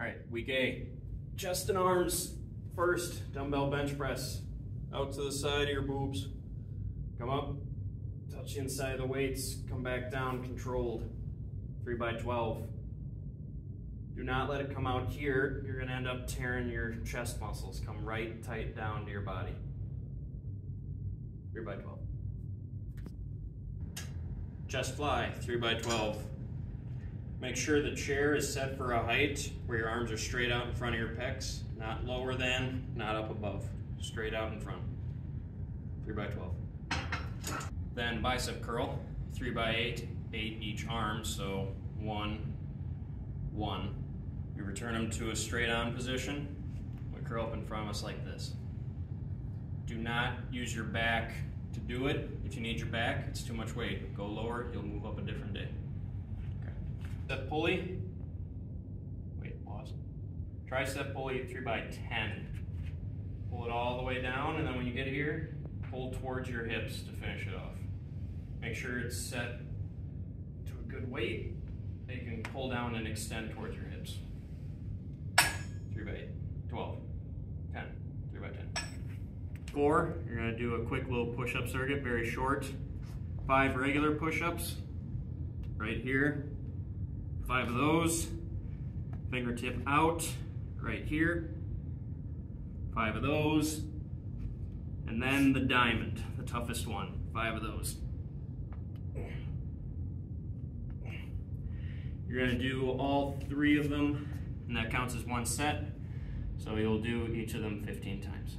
All right, week A, chest and arms first, dumbbell bench press. Out to the side of your boobs. Come up, touch the inside of the weights, come back down, controlled. Three by 12. Do not let it come out here. You're gonna end up tearing your chest muscles. Come right tight down to your body. Three by 12. Chest fly, three by 12. Make sure the chair is set for a height where your arms are straight out in front of your pecs, not lower than, not up above, straight out in front. 3 by 12. Then bicep curl, 3 by 8, 8 each arm, so 1, 1. You return them to a straight on position. We curl up in front of us like this. Do not use your back to do it. If you need your back, it's too much weight. Go lower, you'll move up a different day. Tricep pulley. Wait, pause. Tricep pulley 3 by 10 Pull it all the way down, and then when you get here, pull towards your hips to finish it off. Make sure it's set to a good weight that you can pull down and extend towards your hips. 3 by 8, 12, 10, 3 by 10. Four, you're gonna do a quick little push-up circuit, very short. Five regular push-ups, right here, Five of those. Fingertip out right here. Five of those. And then the diamond, the toughest one. Five of those. You're gonna do all three of them, and that counts as one set. So you'll do each of them 15 times.